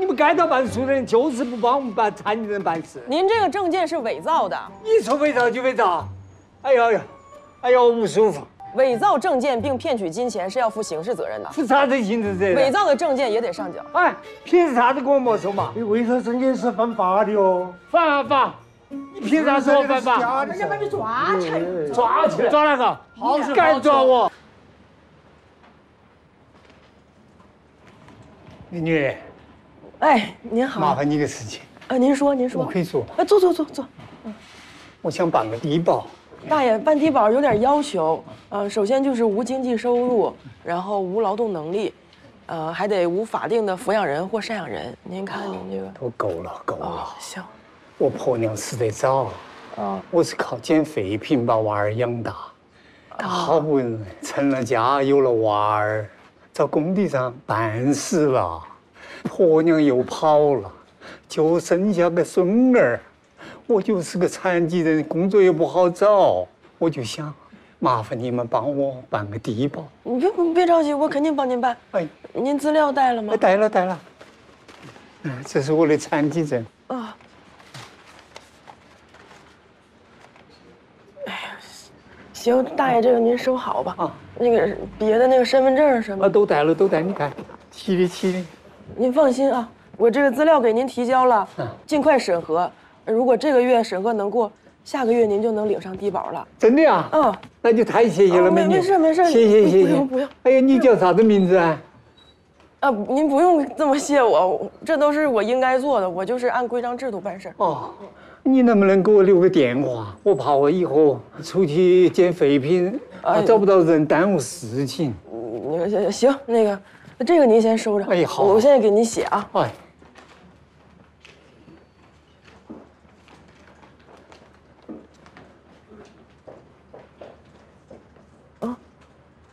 你们该到办事处的人就是不帮我们办残疾人办事。您这个证件是伪造的，你说伪造就伪造，哎呀呀，哎呀，我不舒服。伪造证件并骗取金钱是要负刑事责任的。负啥子刑事责任？伪造的证件也得上缴。哎，凭啥子跟我没收嘛？你伪造证件是犯法的哦。犯法？你凭啥说我犯法？人家把你抓起来，抓起来，抓哪个？好事敢抓我？美女，哎，您好。麻烦你个事情。啊，您说，您说。我可以坐。哎，坐坐坐坐。嗯我想办个低保。大爷，办低保有点要求，呃，首先就是无经济收入，然后无劳动能力，呃，还得无法定的抚养人或赡养人。您看您这个都够了，够了。行。我婆娘死得早，啊，我是靠捡废品把娃儿养大，她好不容易成了家，有了娃儿，在工地上办事了，婆娘又跑了，就剩下个孙儿。我就是个残疾人，工作又不好找，我就想麻烦你们帮我办个低保。你别别着急，我肯定帮您办。哎，您资料带了吗？带了带了。嗯，这是我的残疾证。啊。哎呀，行，大爷，这个您收好吧。啊。那个别的那个身份证什么？啊，都带了，都带。你看，齐的齐的。您放心啊，我这个资料给您提交了，尽快审核。如果这个月审核能过，下个月您就能领上低保了。真的啊？嗯，那就太谢谢了，美女。没事没事，谢谢谢谢。不用不用。哎呀，你叫啥子名字啊？啊，您不用这么谢我，这都是我应该做的，我就是按规章制度办事。哦，你能不能给我留个电话？我怕我以后出去捡废品，找不到人，耽误事情。嗯，行，那个，这个您先收着。哎，好，我现在给您写啊。哎。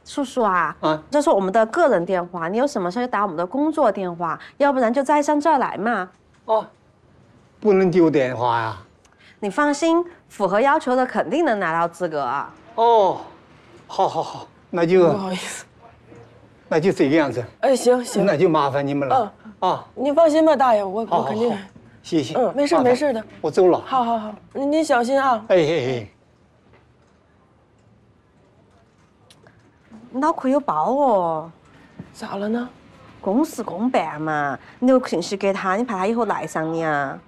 叔叔啊，啊，这是我们的个人电话，你有什么事就打我们的工作电话，要不然就再上这儿来嘛。哦，不能丢电话呀。你放心，符合要求的肯定能拿到资格。哦，好，好，好，那就不好意思，那就这个样子。哎，行行，那就麻烦你们了。嗯啊，你放心吧，大爷，我我肯定。谢谢。嗯，没事没事的，我走了。好好好，您小心啊。哎哎哎。脑壳有包哦，咋了呢？公事公办嘛，你留信息给他，你怕他以后赖上你啊？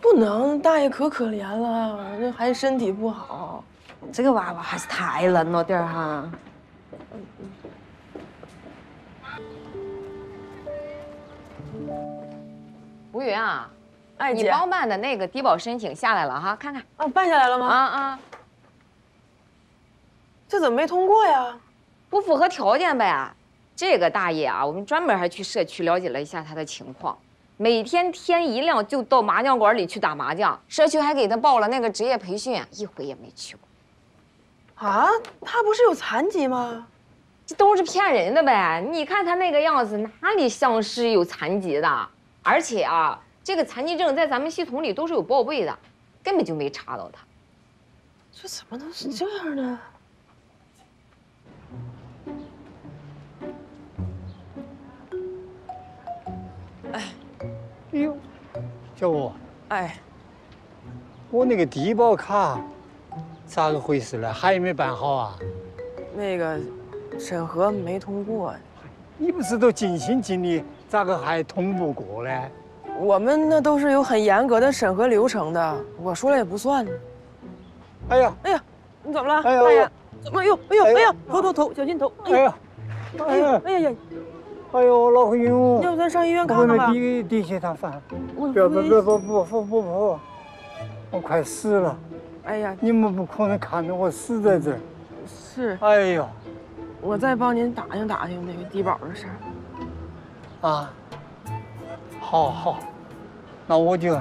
不能，大爷可可怜了，这还身体不好。这个娃娃还是太嫩了点儿哈。吴云啊，哎，你帮办的那个低保申请下来了哈，看看。啊，办下来了吗？啊啊。这怎么没通过呀？不符合条件呗，这个大爷啊，我们专门还去社区了解了一下他的情况，每天天一亮就到麻将馆里去打麻将，社区还给他报了那个职业培训，一回也没去过。啊，他不是有残疾吗？这都是骗人的呗！你看他那个样子，哪里像是有残疾的？而且啊，这个残疾证在咱们系统里都是有报备的，根本就没查到他。这怎么能是这样呢？哎，哎呦，小吴，哎，我那个低保卡咋个回事呢？还没办好啊？那个审核没通过。你不是都尽心尽力，咋个还通不过呢？我们那都是有很严格的审核流程的，我说了也不算。哎呀，哎呀，你怎么了，大爷？怎么？哎呦，哎呦，哎呀，头头头，小心头！哎呀，哎呀，哎呀呀！哎呦，老晕哦！要不咱上医院看看吧？不能低低血糖犯。不要不不不不不不不！我快死了！哎呀，你们不可能看着我死在这儿。是。哎呦，我再帮您打听打听那个低保的事儿。啊，好好，那我就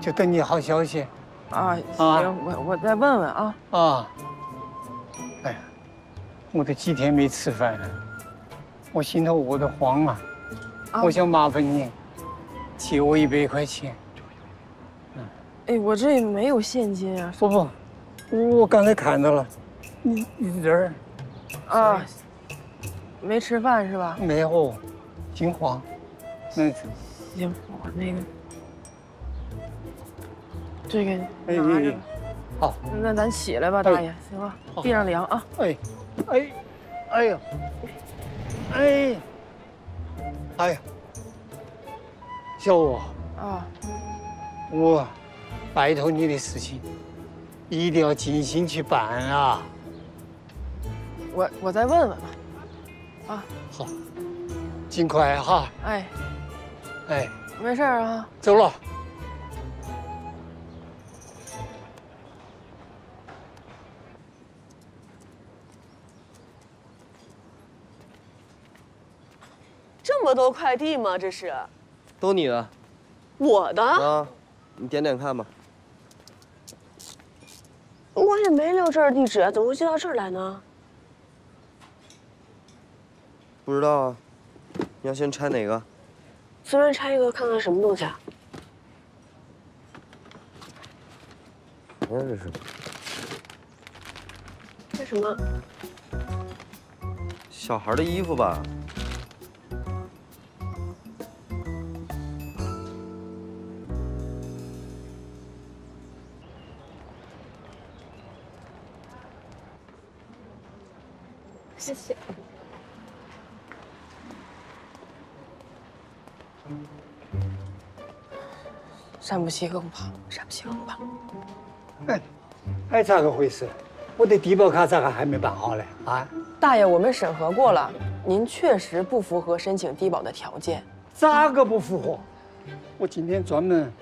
就等你好消息。啊，行，我我再问问啊。啊。哎呀，我都几天没吃饭了。我心头饿得慌啊！我想麻烦你借我一百块钱。嗯，哎，我这也没有现金啊。不不，我刚才看到了，你你这儿啊，没吃饭是吧？没有，金黄。那行，我那个。这个哎拿着。吧。好，那咱起来吧，大爷，行吧，地上凉啊。哎，哎，哎呀，哎，哎呀，小五，啊，我拜托你的事情，一定要尽心去办啊！我我再问问吧。啊，好，尽快哈！哎，哎，没事啊。走了。这么多快递吗？这是都你的我的，啊，你点点看吧。我也没留这儿地址，怎么会寄到这儿来呢？不知道啊，你要先拆哪个？随便拆一个看看什么东西啊？那这是这什么？小孩的衣服吧？谢谢。山不西更旁，山不西更旁。哎，哎，咋个回事？我的低保卡咋个还没办好呢？啊？大爷，我们审核过了，您确实不符合申请低保的条件。咋个不符合？我今天专门，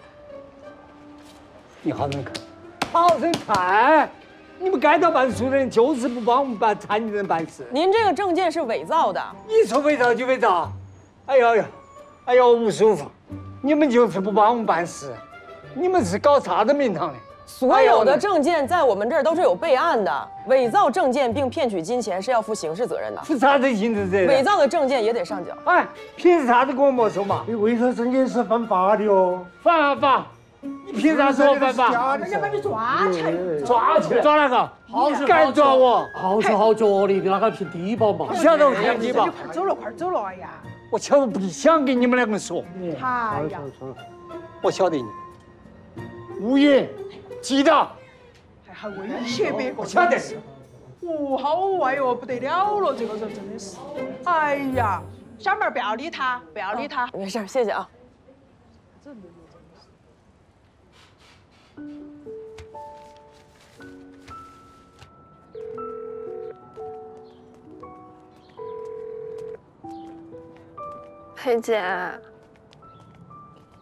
你好生看，好生看，你们街道办事处的人就是不帮我们办残疾人办事。您这个证件是伪造的，你说伪造就伪造，哎呀呀，哎呀，我不舒服。你们就是不帮我们办事，你们是搞啥子名堂的？所有的证件在我们这儿都是有备案的。伪造证件并骗取金钱是要负刑事责任的。是啥子刑事责任？伪造的证件也得上缴。哎，凭啥子给我没收嘛？你伪造证件是犯法的哦。犯啊犯！你凭啥说我犯法？人家把你抓起来。抓起来！抓哪个？好手敢抓我？好手好脚的，你哪个骗低保嘛？你晓得我骗低保？快走了，快走了！哎呀，我巧不想跟你们两个说，哎呀，我晓得你，无言记得，还还威胁别个，我晓得。哦，好歪哦，不得了了，这个人真的是。哎呀，小妹儿不要理他，不要理他。没事，谢谢啊。佩姐，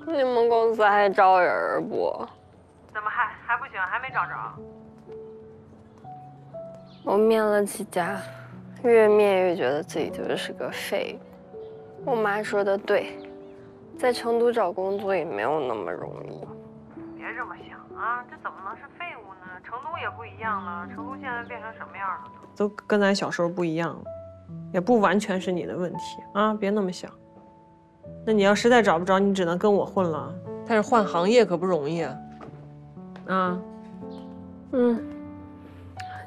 你们公司还招人不？怎么还还不行？还没找着？我面了几家，越面越觉得自己就是个废物。我妈说的对，在成都找工作也没有那么容易。别这么想啊，这怎么能是废物呢？成都也不一样了，成都现在变成什么样了都跟咱小时候不一样了，也不完全是你的问题啊，别那么想。那你要实在找不着，你只能跟我混了。但是换行业可不容易啊。啊，嗯，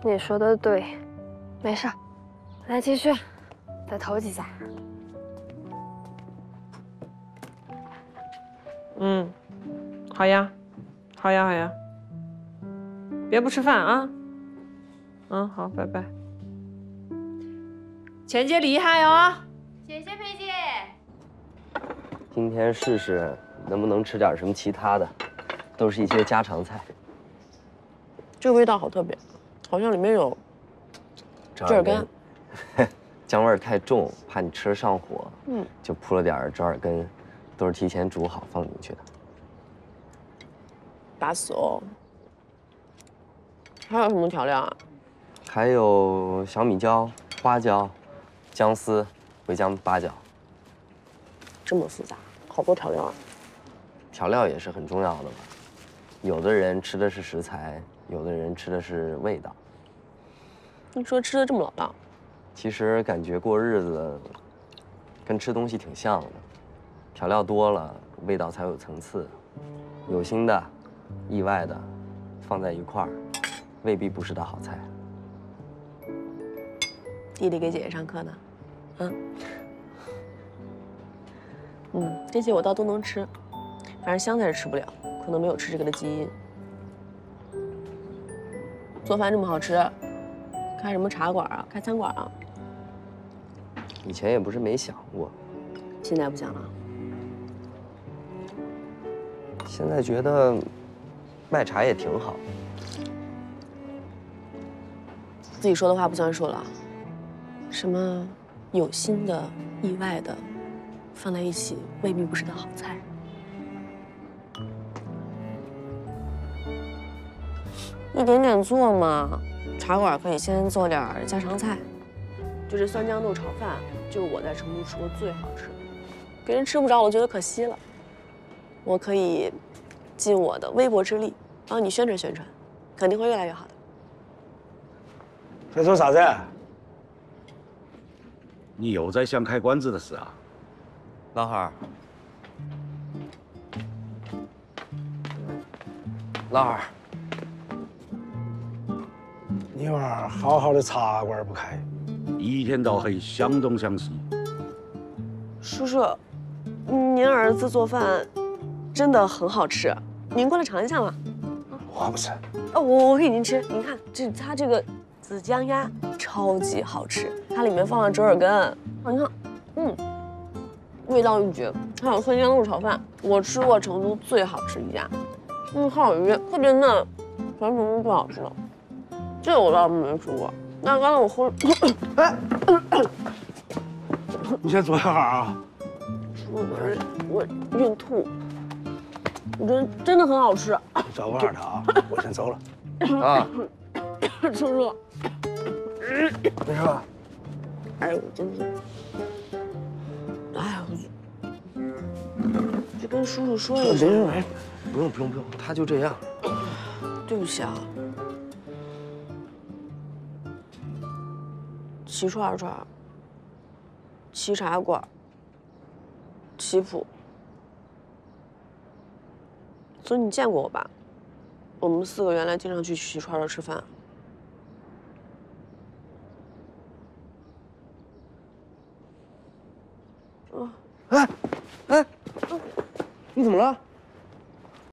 你说的对，没事儿，来继续，再投几家。嗯，好呀，好呀，好呀，别不吃饭啊。嗯，好，拜拜。钱姐厉害哦。谢谢佩姐。今天试试能不能吃点什么其他的，都是一些家常菜。这个味道好特别，好像里面有折折耳根。姜味儿太重，怕你吃了上火，嗯，就铺了点折耳根，都是提前煮好放进去的。打死哦。还有什么调料啊？还有小米椒、花椒、姜丝、茴香、八角，这么复杂，好多调料啊。调料也是很重要的嘛。有的人吃的是食材，有的人吃的是味道。你说吃的这么老道，其实感觉过日子跟吃东西挺像的，调料多了，味道才有层次。有心的、意外的放在一块儿，未必不是道好菜。弟弟给姐姐上课呢。嗯，嗯，这些我倒都能吃，反正香菜是吃不了，可能没有吃这个的基因。做饭这么好吃，开什么茶馆啊？开餐馆啊？以前也不是没想过，现在不想了。现在觉得卖茶也挺好。自己说的话不算数了，什么有心的、意外的，放在一起未必不是道好菜。一点点做嘛，茶馆可以先做点家常菜。就这酸豇豆炒饭，就是我在成都吃过最好吃的，别人吃不着，我觉得可惜了。我可以尽我的微薄之力帮你宣传宣传，肯定会越来越好的。在说啥子？你又在想开馆子的事啊？老汉儿，老二，你娃好好的茶馆不开，一天到黑想东想西。叔叔，您儿子做饭真的很好吃，您过来尝一下嘛。我不吃。哦，我我给您吃，您看这他这个紫姜鸭超级好吃，它里面放了折耳根，啊，你看，嗯，味道一绝。还有酸豇豆炒饭，我吃过成都最好吃一家。嗯，烤鱼特别嫩，全成都最好吃的。这个我倒是没吃过。那刚才我喝，哎，你先坐一会儿啊。我我孕吐，我觉得真的很好吃。照顾二他啊，我先走了。啊，叔叔，没事吧？哎，我真是，跟叔叔说一声。没事，不用不用不用，他就这样。对不起啊。齐串串，齐茶馆，齐普。所以你见过我吧？我们四个原来经常去齐串串吃饭。哎，哎，你怎么了？